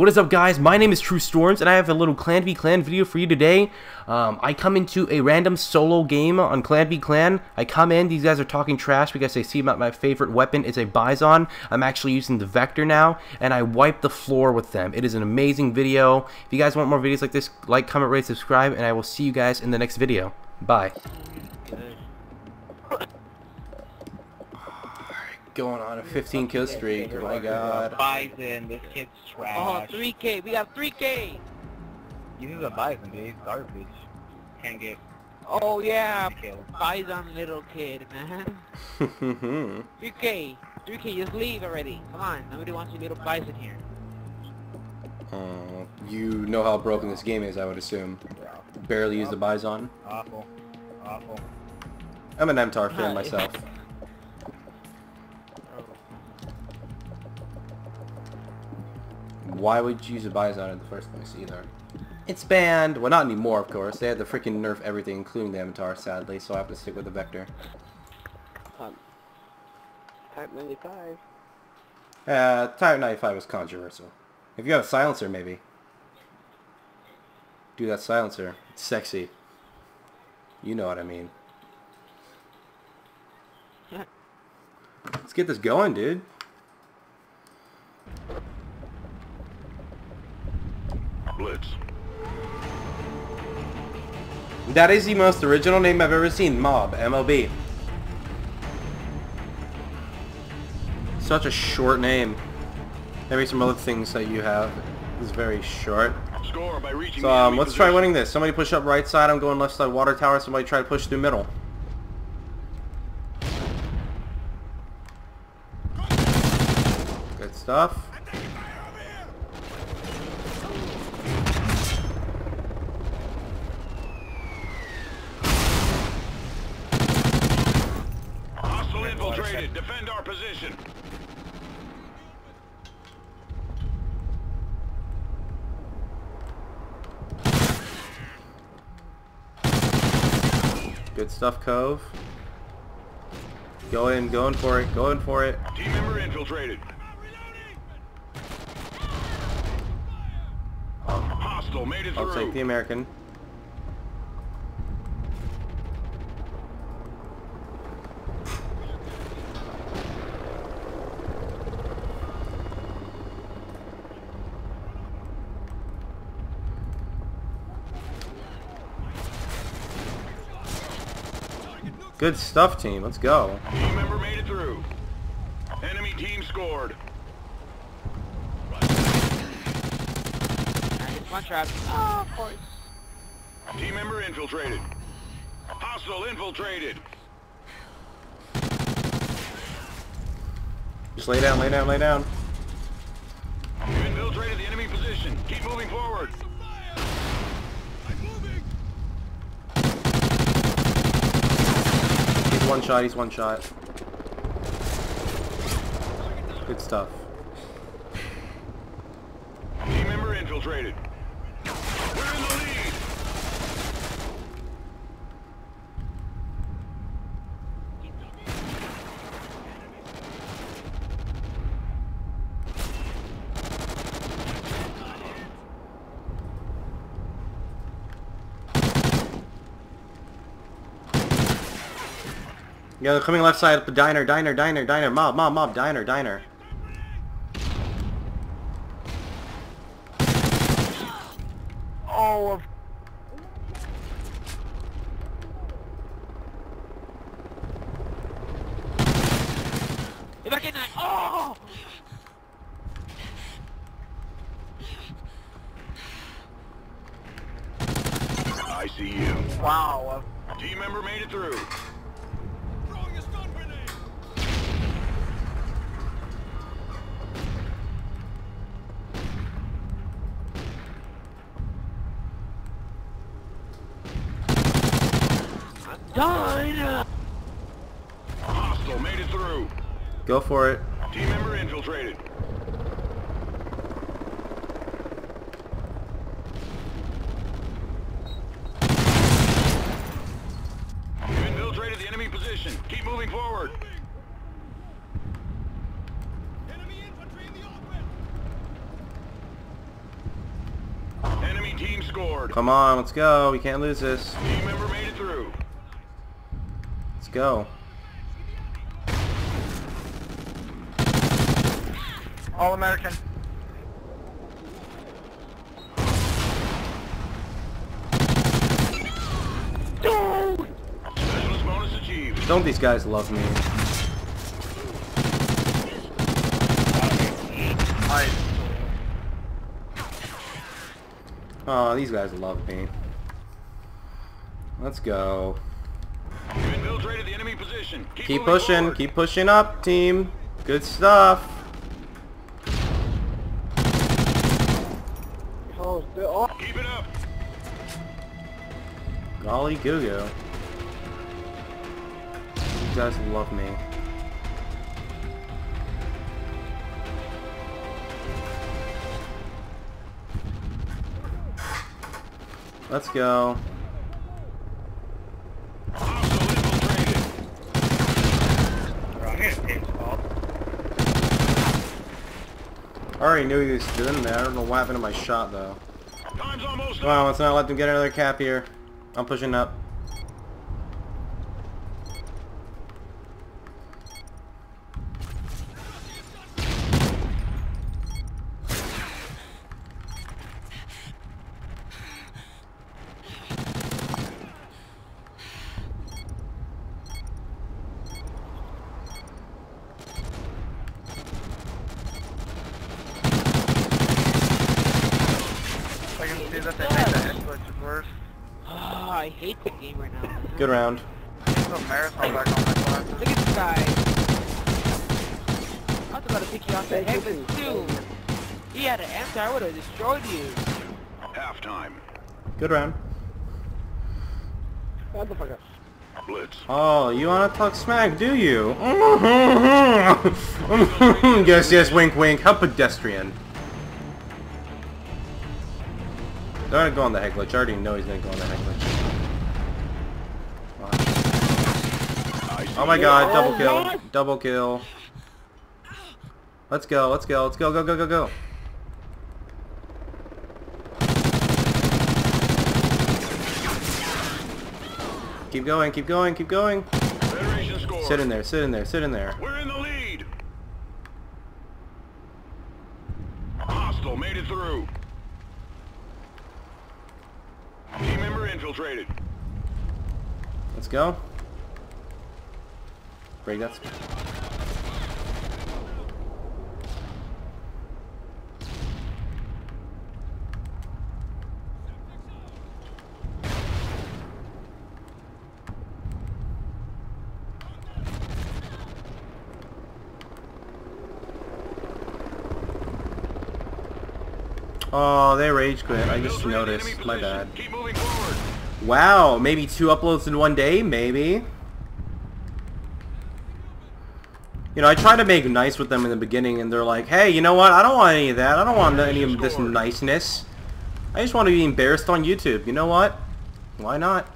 What is up guys, my name is True Storms and I have a little Clan v Clan video for you today. Um, I come into a random solo game on Clan v Clan. I come in, these guys are talking trash because they see my, my favorite weapon is a Bison. I'm actually using the Vector now and I wipe the floor with them. It is an amazing video. If you guys want more videos like this, like, comment, rate, subscribe and I will see you guys in the next video. Bye. Going on a 15 kill streak. Oh my god. Bison, this kid's trash. Oh, trash. 3K, we got 3K. This is a bison, dude. He's garbage. Can't get Oh yeah, killed. Bison little kid, man. 3K, 3K, just leave already. Come on, nobody wants your little Bison here. Oh, you know how broken this game is, I would assume. Barely use the Bison. Awful. Awful. I'm an MTAR fan myself. Why would you use a Bison in the first place either? It's banned. Well, not anymore, of course. They had to freaking nerf everything, including the Avatar, sadly, so I have to stick with the Vector. Um, type 95. Uh, Type 95 is controversial. If you have a silencer, maybe. Do that silencer. It's sexy. You know what I mean. Let's get this going, dude. Blitz. That is the most original name I've ever seen. Mob. MLB. Such a short name. Maybe some other things that you have is very short. Score by reaching So um, let's try winning this. Somebody push up right side. I'm going left side water tower. Somebody try to push through middle. Good stuff. Hostile infiltrated. Defend our position. Good stuff, Cove. Go in, going for it, going for it. Team member infiltrated. Hostile made it I'll through. take the American. Good stuff, team. Let's go. Team member made it through. Enemy team scored. Alright, one trap. Oh, of course. Team member infiltrated. Hostile infiltrated. Just lay down, lay down, lay down. You infiltrated the enemy position. Keep moving forward. He's one shot, he's one shot. Good stuff. Team member infiltrated. We're in the lead. Yeah, they're coming left side up the diner, diner, diner, diner, mob, mob, mob, diner, diner. Oh, of If I can, oh! I see you. Wow. Team member made it through. Done! Hostile made it through. Go for it. Team member infiltrated. You infiltrated the enemy position. Keep moving forward. Enemy team scored. Come on, let's go. We can't lose this. Team member made it through. Let's go. All American. Don't these guys love me? Oh, these guys love me. Let's go. Infiltrated the enemy position. Keep, Keep pushing. forward. Keep pushing up, team. Good stuff. Oh, oh. Keep it up. Golly goo goo. You guys love me. Let's go. Hostile infiltrated. Bro, I need a team swap. I already knew he was doing that. I don't know what happened to my shot though. Time's almost Come on, let's not let them get another cap here. I'm pushing up. I can see that they make the hit switch is worse. Oh, I hate the game right now. Good round. I need put marathon back on my glasses. Look at this guy. I was about to pick you off the head with two. He had an answer, I would have destroyed you. Halftime. Good round. Motherfucker. Blitz. Oh, you wanna talk smack, do you? yes, yes, wink, wink. How pedestrian. They're gonna go on the head glitch. I already know he's gonna go on the head glitch. Watch. I see Oh my god, oh double Oh, kill. Double kill. Let's go, let's go, let's go, go, go, go, go. Keep going, keep going, keep going. Federation. Sit in there, sit in there, sit in there. We're in the lead. Hostile made it through. Team member infiltrated. Let's go. Break that. Oh, they rage quit. I just noticed. My bad. Keep moving forward. Wow, maybe two uploads in one day? Maybe. You know, I try to make nice with them in the beginning, and they're like, hey, you know what? I don't want any of that. I don't want any of this niceness. I just want to be embarrassed on YouTube. You know what? Why not?